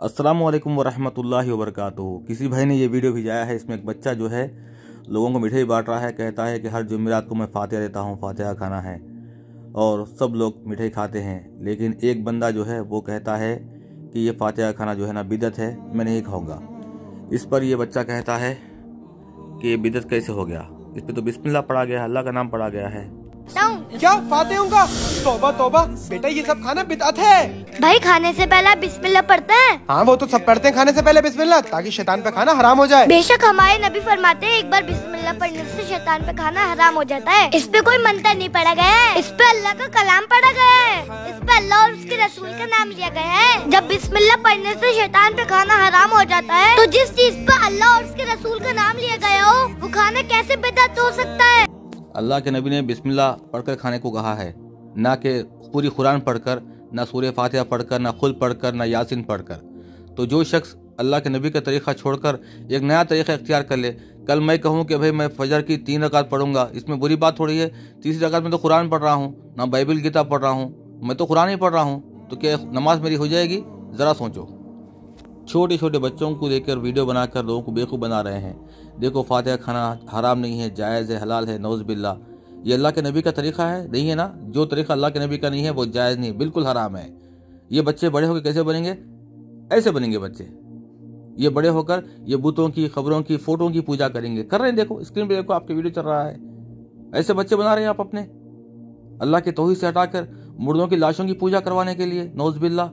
अस्सलाम वालेकुम वरहमतुल्लाहि वबरकातुहू। किसी भाई ने ये वीडियो भिजाया है, इसमें एक बच्चा जो है, लोगों को मिठाई बांट रहा है, कहता है कि हर जुमेरात को मैं फातिहा देता हूँ, फातिहा खाना है। और सब लोग मिठाई खाते हैं, लेकिन एक बंदा जो है, वो कहता है कि ये फातिहा खाना जो है ना, बिदत है, मैं नहीं खाऊँगा। इस पर यह बच्चा कहता है कि ये बिदत कैसे हो गया? इस पर तो बिस्मिल्लाह पढ़ा गया है, अल्लाह का नाम पढ़ा गया है। क्या फाते होगा तोबा तोबा। बेटा ये सब खाना बिदअत है। भाई खाने से पहले बिस्मिल्लाह पढ़ते हैं? हाँ वो तो सब पढ़ते हैं। खाने से पहले बिस्मिल्लाह ताकि शैतान पे खाना हराम हो जाए। बेशक हमारे नबी फरमाते हैं एक बार बिस्मिल्लाह पढ़ने से शैतान पे खाना हराम हो जाता है। इस पे कोई मंत्र नहीं पढ़ा गया है। इस पे अल्लाह का कलाम पढ़ा गया है। इस पे अल्लाह और उसके रसूल का नाम लिया गया है। जब बिस्मिल्लाह पढ़ने से शैतान पे खाना हराम हो जाता है तो जिस चीज़ पे अल्लाह और उसके रसूल का नाम लिया गया हो वो खाना कैसे बेदत हो सकता है? अल्लाह के नबी ने बिस्मिल्लाह पढ़कर खाने को कहा है। ना कि पूरी कुरान पढ़कर, ना सूर्य फातिहा पढ़कर, ना खुद पढ़कर, ना यासिन पढ़कर। तो जो शख्स अल्लाह के नबी का तरीक़ा छोड़कर एक नया तरीक़ा इख्तियार कर ले, कल मैं कहूँ कि भाई मैं फजर की तीन रकात पढ़ूँगा, इसमें बुरी बात थोड़ी है, तीसरी रकात में तो कुरान पढ़ रहा हूँ, ना बाइबल गीता पढ़ रहा हूँ, मैं तो कुरान ही पढ़ रहा हूँ तो क्या नमाज़ मेरी हो जाएगी? ज़रा सोचो। छोटे छोटे बच्चों को देखकर वीडियो बनाकर लोगों को बेवकूफ़ बना रहे हैं। देखो, फातिहा खाना हराम नहीं है, जायज़ है, हलाल है नौज बिल्ला ये अल्लाह के नबी का तरीका है? नहीं है ना? जो तरीका अल्लाह के नबी का नहीं है, वो जायज़ नहीं बिल्कुल हराम है। ये बच्चे बड़े होकर कैसे बनेंगे? ऐसे बनेंगे बच्चे। ये बड़े होकर ये बुतों की, खबरों की, फ़ोटो की पूजा करेंगे। कर रहे हैं, देखो, स्क्रीन पे देखो, आपके वीडियो चल रहा है। ऐसे बच्चे बना रहे हैं आप अपने। अल्लाह के तोही से हटाकर मुर्दों की लाशों की पूजा करवाने के लिए नौज बिल्ला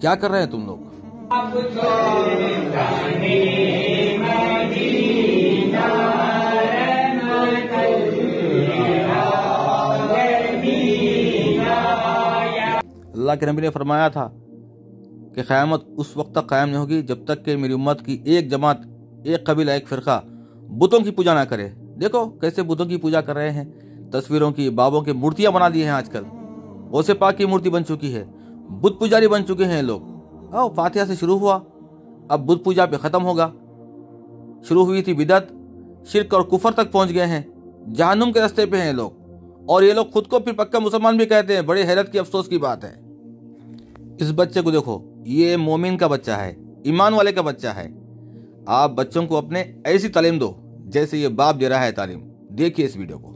क्या कर रहे हैं तुम लोग? अल्लाह के नबी ने फरमाया था कि क़यामत उस वक्त तक कायम नहीं होगी जब तक कि मेरी उम्मत की एक जमात, एक कबीला, एक फ़िरका बुतों की पूजा ना करे। देखो कैसे बुतों की पूजा कर रहे हैं। तस्वीरों की, बाबों की मूर्तियाँ बना दी हैं आजकल। गौसे पाक की मूर्ति बन चुकी है। बुत पुजारी बन चुके हैं लोग। आओ फातिहा से शुरू हुआ। अब बुद्ध पूजा पे ख़त्म होगा। शुरू हुई थी बिदत शिरक और कुफर तक पहुँच गए हैं। जहनुम के रास्ते पे हैं लोग। और ये लोग खुद को फिर पक्का मुसलमान भी कहते हैं। बड़े हैरत की अफसोस की बात है। इस बच्चे को देखो ये मोमिन का बच्चा है ईमान वाले का बच्चा है। आप बच्चों को अपने ऐसी तालीम दो जैसे ये बाप दे रहा है तालीम। देखिए इस वीडियो को।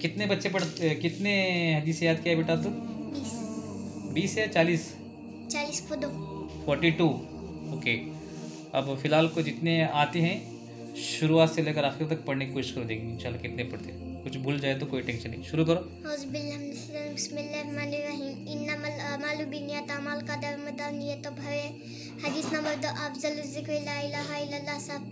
कितने बच्चे पढ़ कितने हदीस याद किया बेटा तू? बीस या चालीस? चालीस को दो फोर्टी टू ओके अब फ़िलहाल को जितने आते हैं शुरुआत से लेकर आखिर तक पढ़ने की कोशिश करो देखेंगे इंशाल्लाह कितने पढ़ते हैं कुछ भूल जाए तो कोई टेंशन नहीं शुरू करो हदीस नंबर दो अफजल ज़िक्र ला इलाहा इल्लल्लाह सब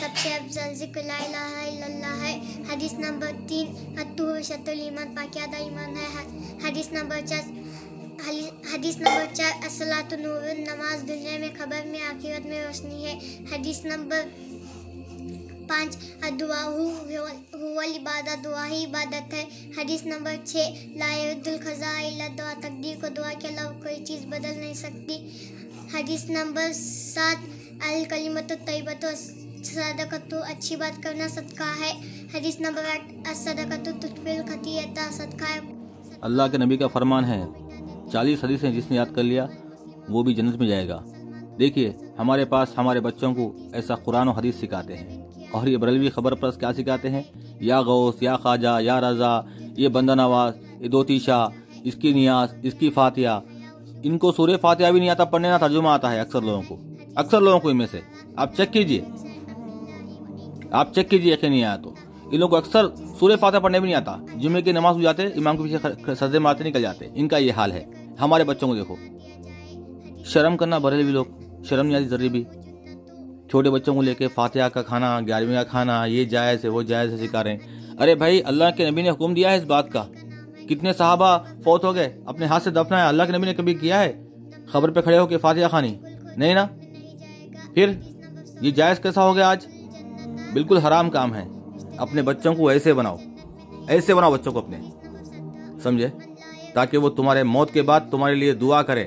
सबसे अफजल ज़िक्र ला इलाहा इल्लल्लाह है हदीस नंबर तीन अत्तुहु शतुल ईमान पाकियादा ईमान है हदीस नंबर चार हदीस नंबर चार असलातु नूर, नमाज़ दुनिया में खबर में, आखिरत में रोशनी है। हदीस नंबर पाँच दुआ हुवल इबादत, दुआ ही इबादत है। हदीस नंबर छः लायुद्दुल खजा दुआ, तकदीर को दुआ के अलावा कोई चीज़ बदल नहीं सकती। हदीस नंबर सात अल कलीमत तयबत सदकत अच्छी बात करना सदका है। हदीस नंबर आठ सदकत तुतफिल खतीयता, सदका है। अल्लाह के नबी का फरमान है चालीस हदीसें जिसने याद कर लिया, वो भी जन्नत में जाएगा। देखिए, हमारे पास हमारे बच्चों को ऐसा कुरान और हदीस सिखाते हैं। और ये बरलवी खबर पर क्या सिखाते हैं? या गौस, या ख्वाजा, या रजा, ये बंदा नवाज़, ये दोतीशा, इसकी नियाज, इसकी फातिया इनको सूर्य फातिहा भी नहीं आता, पढ़ने ना तर्जुमा आता है अक्सर लोगों को। अक्सर लोगों को इनमें से। आप चेक कीजिए। आप चेक कीजिए, यकीन नहीं आया तो। इन लोगों को अक्सर सूर्य फातिहा पढ़ने भी नहीं आता। जुम्मे की नमाज़ हो जाते, इमाम के पीछे सजदे मारते, निकल जाते। इनका ये हाल है। हमारे बच्चों को देखो। शर्म करना भरे भी लोग, शर्म नहीं आती ज़रूरी भी। छोटे बच्चों को लेके फातिहा का खाना, ग्यारहवीं का खाना, ये जायज़ है, वो जायज़ है सिखा रहे हैं। अरे भाई, अल्लाह के नबी ने हुक्म दिया है इस बात का। कितने साहबा फौत हो गए, अपने हाथ से दफनाया, अल्लाह के नबी ने कभी किया है? खबर पे खड़े होकर फातिहा खानी, नहीं ना? फिर, ये जायज़ कैसा हो गया आज? बिल्कुल हराम काम है। अपने बच्चों को ऐसे बनाओ ऐसे बनाओ बच्चों को अपने। समझे? ताकि वो तुम्हारे मौत के बाद तुम्हारे लिए दुआ करे।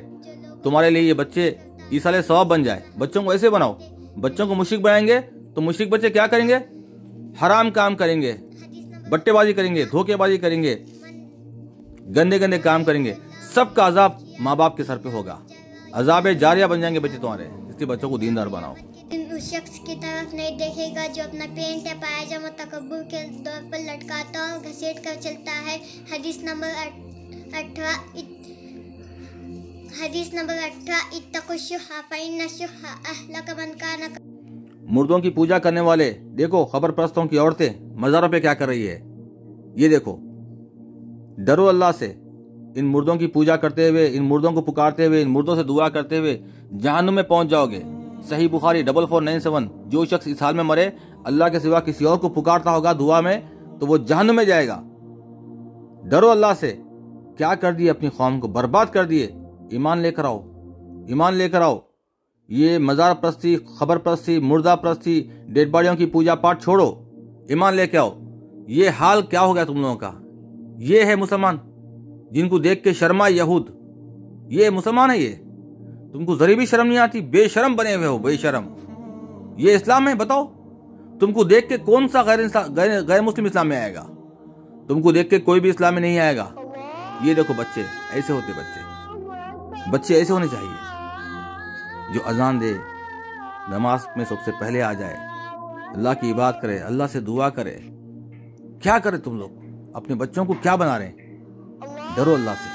तुम्हारे लिए ये बच्चे ईसाले सवाब बन जाए। बच्चों को ऐसे बनाओ। बच्चों को मुशिक बनाएँगे तो मुशिक बच्चे क्या करेंगे? हराम काम करेंगे, बट्टेबाजी करेंगे, धोखेबाजी करेंगे गंदे गंदे काम करेंगे। सबका अजाब माँ बाप के सर पे होगा। अजाब जारिया बन जाएँगे बच्चे तुम्हारे। इसलिए बच्चों को दीनदार बनाओ। उस शख्स की तरफ़ नहीं देखेगा जो अपना पेंट या पायजामा तकबर के पर लटकाता और घसीट कर चलता है। हदीस नंबर मुर्दों की पूजा करने वाले, देखो खबर प्रस्तों की औरतें, मज़ारों पे क्या कर रही है? ये देखो, डरो अल्लाह से, इन मुर्दों की पूजा करते हुए, इन मुर्दों को पुकारते हुए, इन मुर्दों से दुआ करते हुए, जहन्नुम में पहुँच जाओगे। सही Bukhari double four nine seven, जो शख्स इस हाल में मरे, अल्लाह के सिवा किसी और को पुकारता होगा दुआ में तो वो जहन्नुम में जाएगा। डरो अल्लाह से क्या कर दिए अपनी कौम को? बर्बाद कर दिए। ईमान लेकर आओ। ईमान लेकर आओ। ये मज़ार प्रस्ती खबर प्रस्ती मुर्दा प्रस्ती डेड बॉडियों की पूजा पाठ छोड़ो। ईमान लेके आओ। ये हाल क्या हो गया तुम लोगों का? ये है मुसलमान जिनको देख के शर्मा यहूद। ये मुसलमान है ये। तुमको जरी भी शर्म नहीं आती? बेशरम बने हुए हो बेशरम। ये इस्लाम है बताओ। तुमको देख के कौन सा गैर गैर, मुस्लिम इस्लाम में आएगा? तुमको देख के कोई भी इस्लाम में नहीं आएगा। ये देखो बच्चे, ऐसे होते बच्चे। बच्चे ऐसे होने चाहिए, जो अजान दे, नमाज़ में सबसे पहले आ जाए, अल्लाह की इबादत करे, अल्लाह से दुआ करे। क्या करे तुम लोग? अपने बच्चों को क्या बना रहे डरो अल्लाह से।